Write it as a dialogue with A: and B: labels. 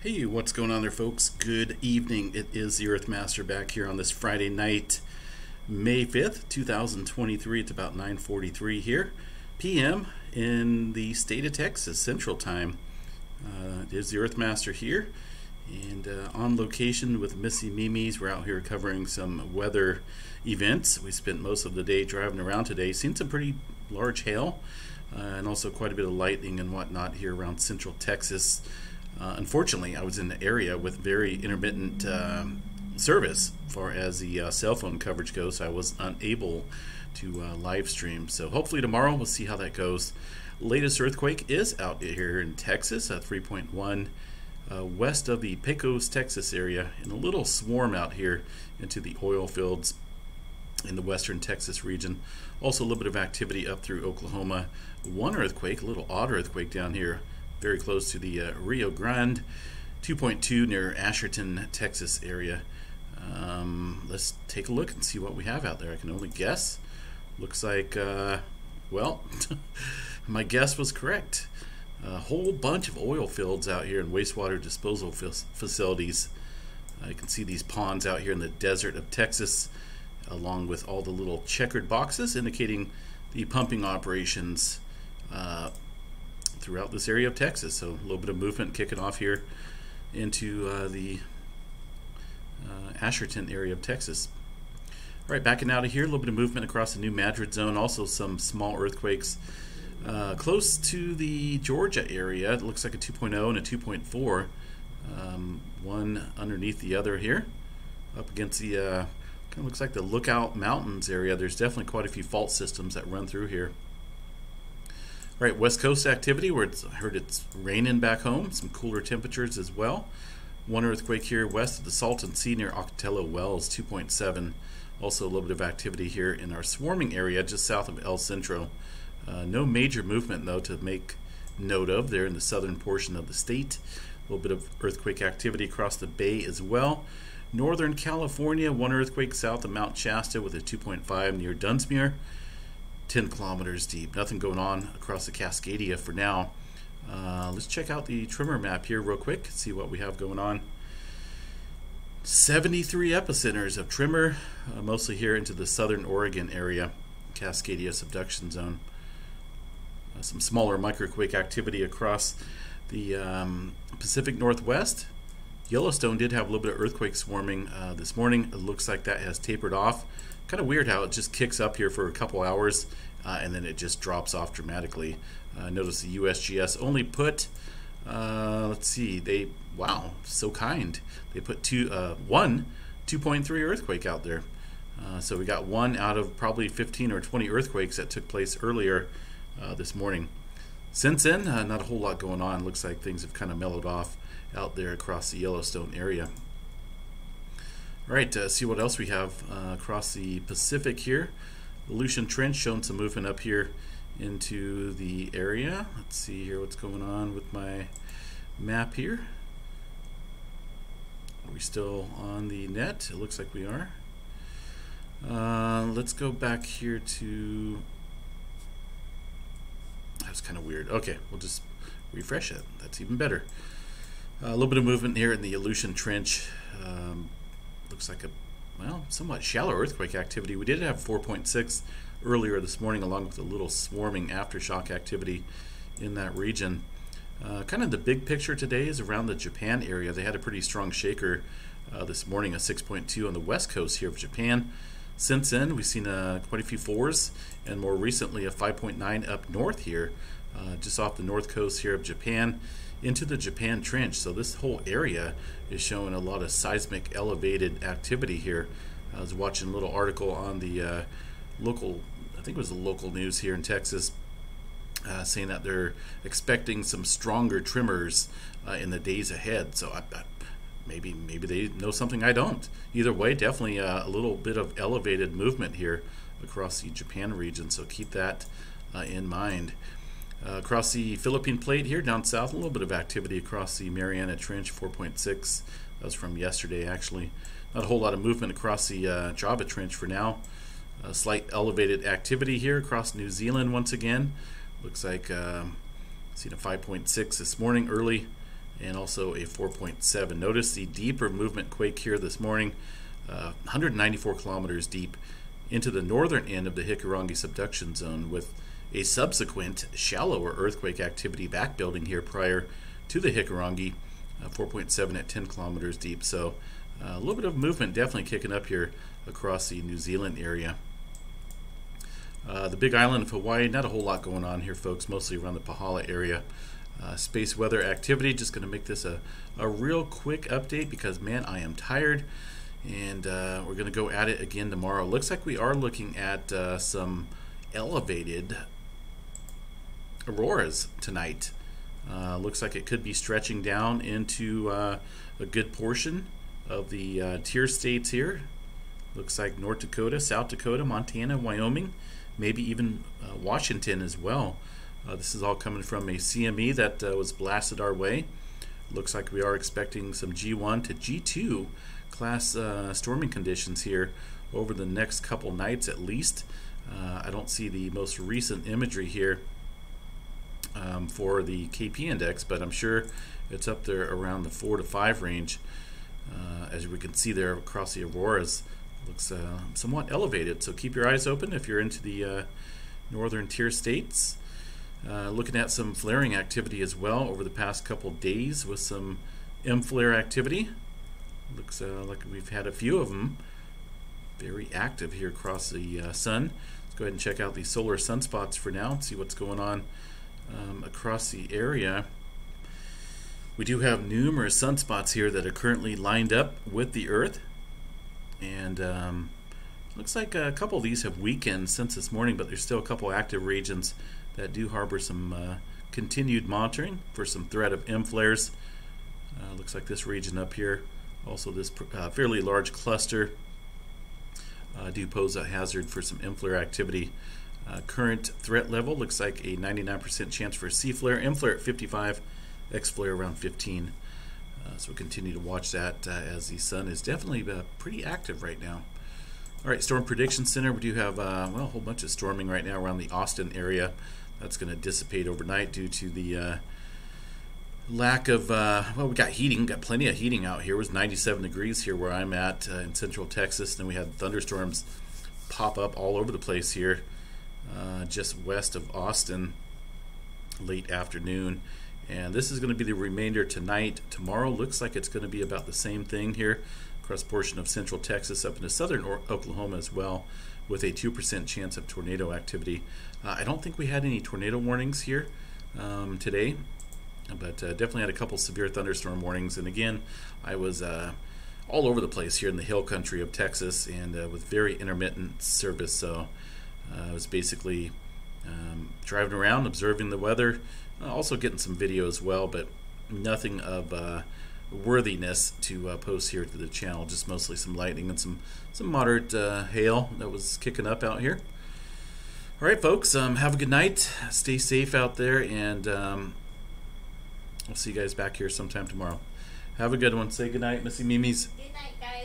A: Hey, what's going on there, folks? Good evening. It is the Earthmaster back here on this Friday night, May 5th, 2023. It's about 9:43 here, p.m. in the state of Texas, Central Time. Uh, it is the Earthmaster here, and uh, on location with Missy Mimi's. We're out here covering some weather events. We spent most of the day driving around today. Seen some pretty large hail, uh, and also quite a bit of lightning and whatnot here around Central Texas. Uh, unfortunately, I was in the area with very intermittent um, service far as the uh, cell phone coverage goes. So I was unable to uh, live stream. So hopefully tomorrow we'll see how that goes. Latest earthquake is out here in Texas at 3.1 uh, west of the Pecos, Texas area, and a little swarm out here into the oil fields in the western Texas region. Also, a little bit of activity up through Oklahoma. One earthquake, a little odd earthquake down here very close to the uh, Rio Grande, 2.2 near Asherton, Texas area. Um, let's take a look and see what we have out there. I can only guess. Looks like, uh, well, my guess was correct. A whole bunch of oil fields out here and wastewater disposal facilities. Uh, you can see these ponds out here in the desert of Texas, along with all the little checkered boxes indicating the pumping operations uh, throughout this area of Texas. So a little bit of movement kicking off here into uh, the uh, Asherton area of Texas. All right, backing out of here, a little bit of movement across the New Madrid zone. Also some small earthquakes uh, close to the Georgia area. It looks like a 2.0 and a 2.4. Um, one underneath the other here, up against the uh, kind of looks like the Lookout Mountains area. There's definitely quite a few fault systems that run through here. Right, West Coast activity where it's, I heard it's raining back home, some cooler temperatures as well. One earthquake here west of the Salton Sea near Ocotillo Wells, 2.7. Also a little bit of activity here in our swarming area just south of El Centro. Uh, no major movement though to make note of there in the southern portion of the state. A little bit of earthquake activity across the bay as well. Northern California, one earthquake south of Mount Shasta with a 2.5 near Dunsmuir. 10 kilometers deep. Nothing going on across the Cascadia for now. Uh, let's check out the tremor map here real quick, see what we have going on. 73 epicenters of tremor, uh, mostly here into the southern Oregon area, Cascadia subduction zone. Uh, some smaller microquake activity across the um, Pacific Northwest. Yellowstone did have a little bit of earthquake swarming uh, this morning. It looks like that has tapered off kind of weird how it just kicks up here for a couple hours uh, and then it just drops off dramatically. Uh, notice the USGS only put, uh, let's see, they, wow, so kind. They put two, uh, one 2.3 earthquake out there. Uh, so we got one out of probably 15 or 20 earthquakes that took place earlier this morning. Since then, not a whole lot going on. Looks like things have kind of mellowed off out there across the Yellowstone area. All right, uh, see what else we have uh, across the Pacific here. The Aleutian Trench showing some movement up here into the area. Let's see here what's going on with my map here. Are we still on the net? It looks like we are. Uh, let's go back here to... That's kind of weird. Okay, we'll just refresh it. That's even better. Uh, a little bit of movement here in the Aleutian Trench. Um, looks like a well, somewhat shallow earthquake activity. We did have 4.6 earlier this morning, along with a little swarming aftershock activity in that region. Uh, kind of the big picture today is around the Japan area. They had a pretty strong shaker uh, this morning, a 6.2 on the west coast here of Japan. Since then, we've seen uh, quite a few fours, and more recently, a 5.9 up north here, uh, just off the north coast here of Japan into the Japan Trench. So this whole area is showing a lot of seismic elevated activity here. I was watching a little article on the uh, local, I think it was the local news here in Texas, uh, saying that they're expecting some stronger tremors uh, in the days ahead. So I, I, maybe maybe they know something I don't. Either way, definitely uh, a little bit of elevated movement here across the Japan region. So keep that uh, in mind. Uh, across the Philippine plate here, down south, a little bit of activity across the Mariana Trench, 4.6. That was from yesterday, actually. Not a whole lot of movement across the uh, Java Trench for now. A slight elevated activity here across New Zealand once again. Looks like um, seen a 5.6 this morning early and also a 4.7. Notice the deeper movement quake here this morning, uh, 194 kilometers deep into the northern end of the Hikurangi subduction zone with a subsequent shallower earthquake activity back building here prior to the Hikurangi, uh, 4.7 at 10 kilometers deep. So uh, a little bit of movement definitely kicking up here across the New Zealand area. Uh, the big island of Hawaii, not a whole lot going on here, folks, mostly around the Pahala area. Uh, space weather activity, just going to make this a, a real quick update because, man, I am tired. And uh, we're going to go at it again tomorrow. Looks like we are looking at uh, some elevated auroras tonight. Uh, looks like it could be stretching down into uh, a good portion of the uh, tier states here. Looks like North Dakota, South Dakota, Montana, Wyoming, maybe even uh, Washington as well. Uh, this is all coming from a CME that uh, was blasted our way. Looks like we are expecting some G1 to G2 class storming conditions here over the next couple nights at least. I don't see the most recent imagery here um, for the KP index, but I'm sure it's up there around the 4 to 5 range. Uh, as we can see there across the auroras, looks uh, somewhat elevated. So keep your eyes open if you're into the uh, northern tier states. Uh, looking at some flaring activity as well over the past couple days with some M flare activity. Looks uh, like we've had a few of them very active here across the uh, sun. Let's go ahead and check out the solar sunspots for now and see what's going on um, across the area. We do have numerous sunspots here that are currently lined up with the Earth. And um, looks like a couple of these have weakened since this morning, but there's still a couple active regions that do harbor some uh, continued monitoring for some threat of M flares. Uh, looks like this region up here, also this uh, fairly large cluster, uh, do pose a hazard for some M flare activity. Uh, current threat level looks like a 99% chance for a C flare, M flare at 55, X flare around 15. Uh, so we'll continue to watch that uh, as the sun is definitely uh, pretty active right now. All right, Storm Prediction Center. We do have uh, well a whole bunch of storming right now around the Austin area. That's going to dissipate overnight due to the uh, lack of well, we got heating, got plenty of heating out here. It was 97 degrees here where I'm at in Central Texas. Then we had thunderstorms pop up all over the place here uh, just west of Austin late afternoon. And this is going to be the remainder tonight. Tomorrow looks like it's going to be about the same thing here across portion of central Texas up into southern Oklahoma as well with a 2% chance of tornado activity. Uh, I don't think we had any tornado warnings here um, today, but uh, definitely had a couple severe thunderstorm warnings. And again, I was uh, all over the place here in the hill country of Texas and uh, with very intermittent service. So I was basically um, driving around, observing the weather, uh, also getting some video as well, but nothing of uh, worthiness to uh, post here to the channel. Just mostly some lightning and some some moderate uh, hail that was kicking up out here. All right, folks. Um, have a good night. Stay safe out there, and um, I'll see you guys back here sometime tomorrow. Have a good one. Say good night, Missy Mimi's.
B: Good night, guys.